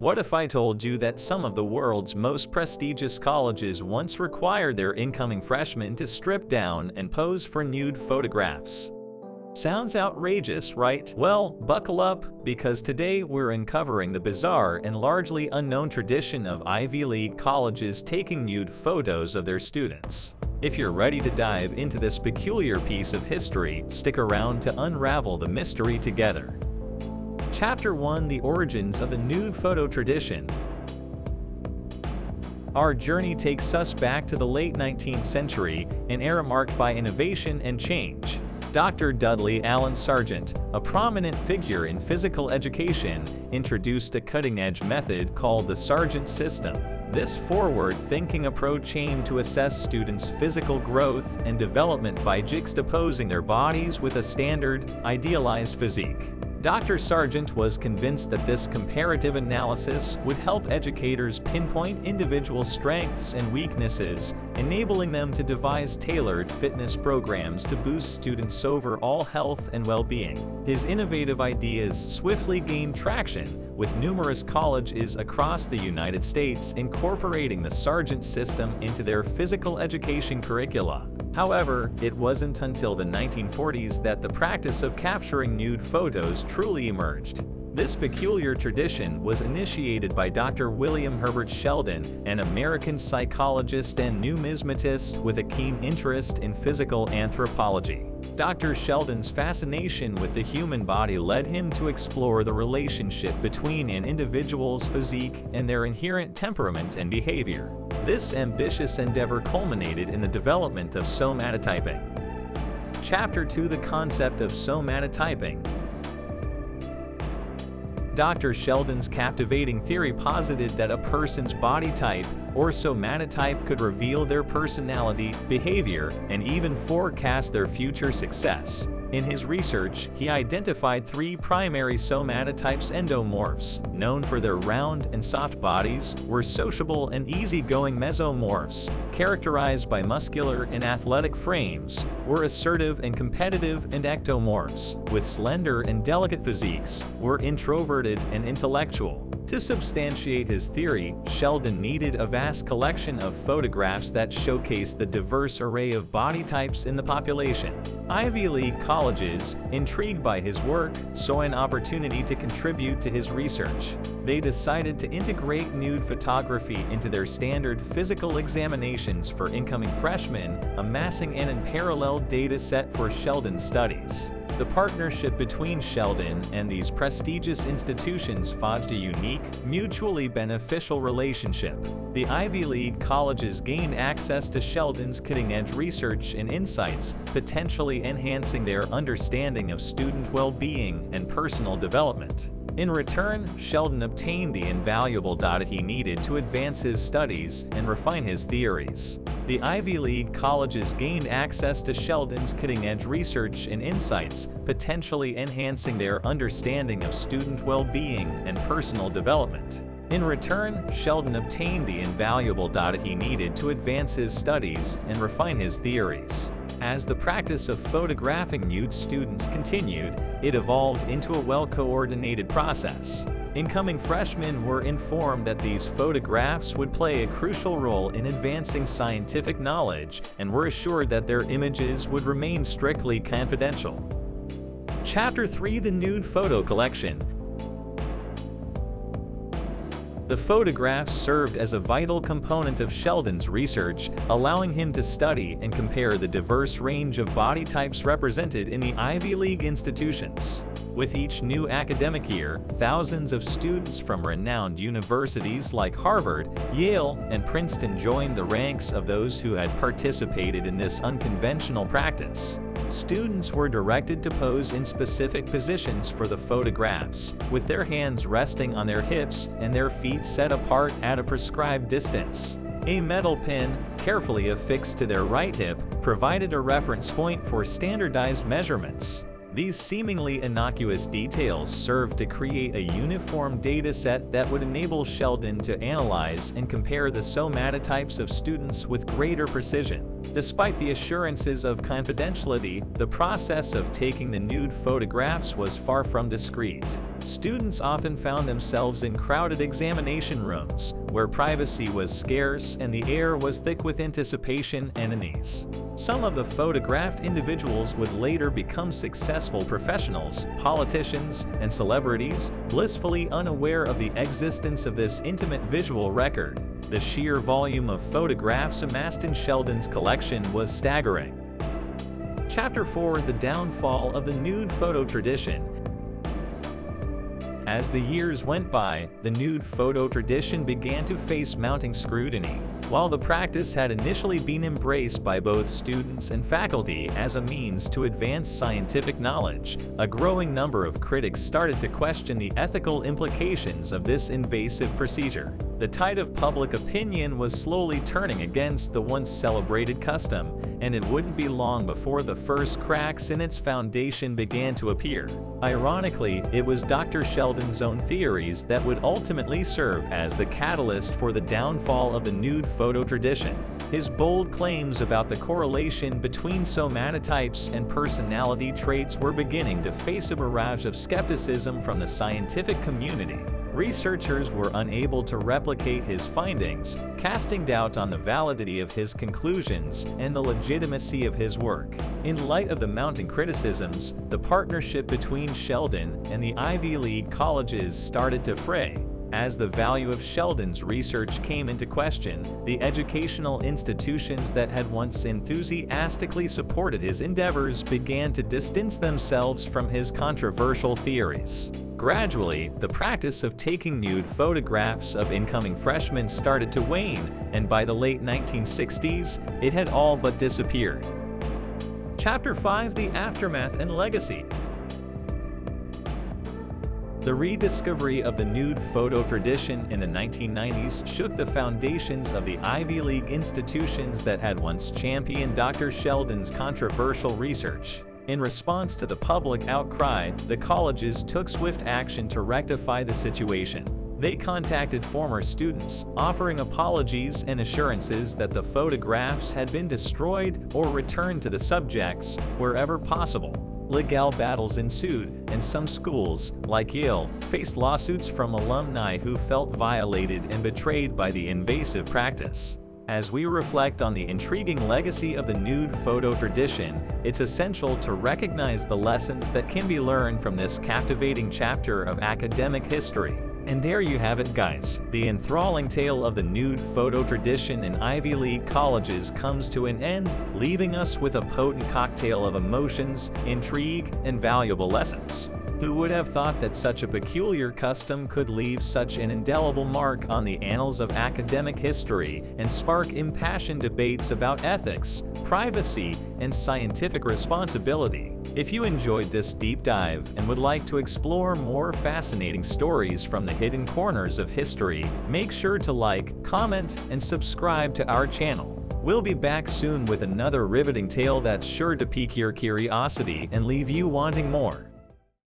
What if I told you that some of the world's most prestigious colleges once required their incoming freshmen to strip down and pose for nude photographs? Sounds outrageous, right? Well, buckle up, because today we're uncovering the bizarre and largely unknown tradition of Ivy League colleges taking nude photos of their students. If you're ready to dive into this peculiar piece of history, stick around to unravel the mystery together. Chapter 1 The Origins of the Nude Photo Tradition Our journey takes us back to the late 19th century, an era marked by innovation and change. Dr. Dudley Allen Sargent, a prominent figure in physical education, introduced a cutting-edge method called the Sargent System. This forward-thinking approach aimed to assess students' physical growth and development by juxtaposing their bodies with a standard, idealized physique. Dr. Sargent was convinced that this comparative analysis would help educators pinpoint individual strengths and weaknesses, enabling them to devise tailored fitness programs to boost students' overall health and well-being. His innovative ideas swiftly gained traction, with numerous colleges across the United States incorporating the Sargent system into their physical education curricula. However, it wasn't until the 1940s that the practice of capturing nude photos truly emerged. This peculiar tradition was initiated by Dr. William Herbert Sheldon, an American psychologist and numismatist with a keen interest in physical anthropology. Dr. Sheldon's fascination with the human body led him to explore the relationship between an individual's physique and their inherent temperament and behavior. This ambitious endeavor culminated in the development of somatotyping. Chapter 2 The concept of somatotyping Dr. Sheldon's captivating theory posited that a person's body type or somatotype could reveal their personality, behavior, and even forecast their future success. In his research, he identified three primary somatotypes endomorphs, known for their round and soft bodies, were sociable and easygoing mesomorphs, characterized by muscular and athletic frames, were assertive and competitive and ectomorphs, with slender and delicate physiques, were introverted and intellectual. To substantiate his theory, Sheldon needed a vast collection of photographs that showcased the diverse array of body types in the population. Ivy League colleges, intrigued by his work, saw an opportunity to contribute to his research. They decided to integrate nude photography into their standard physical examinations for incoming freshmen, amassing an unparalleled data set for Sheldon's studies. The partnership between Sheldon and these prestigious institutions forged a unique, mutually beneficial relationship. The Ivy League colleges gained access to Sheldon's cutting-edge research and insights, potentially enhancing their understanding of student well-being and personal development. In return, Sheldon obtained the invaluable data he needed to advance his studies and refine his theories. The Ivy League colleges gained access to Sheldon's cutting-edge research and insights, potentially enhancing their understanding of student well-being and personal development. In return, Sheldon obtained the invaluable data he needed to advance his studies and refine his theories. As the practice of photographing nude students continued, it evolved into a well-coordinated process. Incoming freshmen were informed that these photographs would play a crucial role in advancing scientific knowledge and were assured that their images would remain strictly confidential. Chapter 3 The Nude Photo Collection The photographs served as a vital component of Sheldon's research, allowing him to study and compare the diverse range of body types represented in the Ivy League institutions. With each new academic year, thousands of students from renowned universities like Harvard, Yale, and Princeton joined the ranks of those who had participated in this unconventional practice. Students were directed to pose in specific positions for the photographs, with their hands resting on their hips and their feet set apart at a prescribed distance. A metal pin, carefully affixed to their right hip, provided a reference point for standardized measurements. These seemingly innocuous details served to create a uniform data set that would enable Sheldon to analyze and compare the somatotypes of students with greater precision. Despite the assurances of confidentiality, the process of taking the nude photographs was far from discreet. Students often found themselves in crowded examination rooms, where privacy was scarce and the air was thick with anticipation and unease. Some of the photographed individuals would later become successful professionals, politicians, and celebrities, blissfully unaware of the existence of this intimate visual record. The sheer volume of photographs amassed in Sheldon's collection was staggering. Chapter 4 The Downfall of the Nude Photo Tradition as the years went by, the nude photo tradition began to face mounting scrutiny. While the practice had initially been embraced by both students and faculty as a means to advance scientific knowledge, a growing number of critics started to question the ethical implications of this invasive procedure. The tide of public opinion was slowly turning against the once celebrated custom, and it wouldn't be long before the first cracks in its foundation began to appear. Ironically, it was Dr. Sheldon's own theories that would ultimately serve as the catalyst for the downfall of the nude photo tradition. His bold claims about the correlation between somatotypes and personality traits were beginning to face a barrage of skepticism from the scientific community researchers were unable to replicate his findings, casting doubt on the validity of his conclusions and the legitimacy of his work. In light of the mounting criticisms, the partnership between Sheldon and the Ivy League colleges started to fray. As the value of Sheldon's research came into question, the educational institutions that had once enthusiastically supported his endeavors began to distance themselves from his controversial theories. Gradually, the practice of taking nude photographs of incoming freshmen started to wane, and by the late 1960s, it had all but disappeared. Chapter 5 The Aftermath and Legacy the rediscovery of the nude photo tradition in the 1990s shook the foundations of the Ivy League institutions that had once championed Dr. Sheldon's controversial research. In response to the public outcry, the colleges took swift action to rectify the situation. They contacted former students, offering apologies and assurances that the photographs had been destroyed or returned to the subjects wherever possible. Legal battles ensued, and some schools, like Yale, faced lawsuits from alumni who felt violated and betrayed by the invasive practice. As we reflect on the intriguing legacy of the nude photo tradition, it's essential to recognize the lessons that can be learned from this captivating chapter of academic history. And there you have it guys, the enthralling tale of the nude photo tradition in Ivy League colleges comes to an end, leaving us with a potent cocktail of emotions, intrigue, and valuable lessons. Who would have thought that such a peculiar custom could leave such an indelible mark on the annals of academic history and spark impassioned debates about ethics, privacy, and scientific responsibility? If you enjoyed this deep dive and would like to explore more fascinating stories from the hidden corners of history, make sure to like, comment, and subscribe to our channel. We'll be back soon with another riveting tale that's sure to pique your curiosity and leave you wanting more.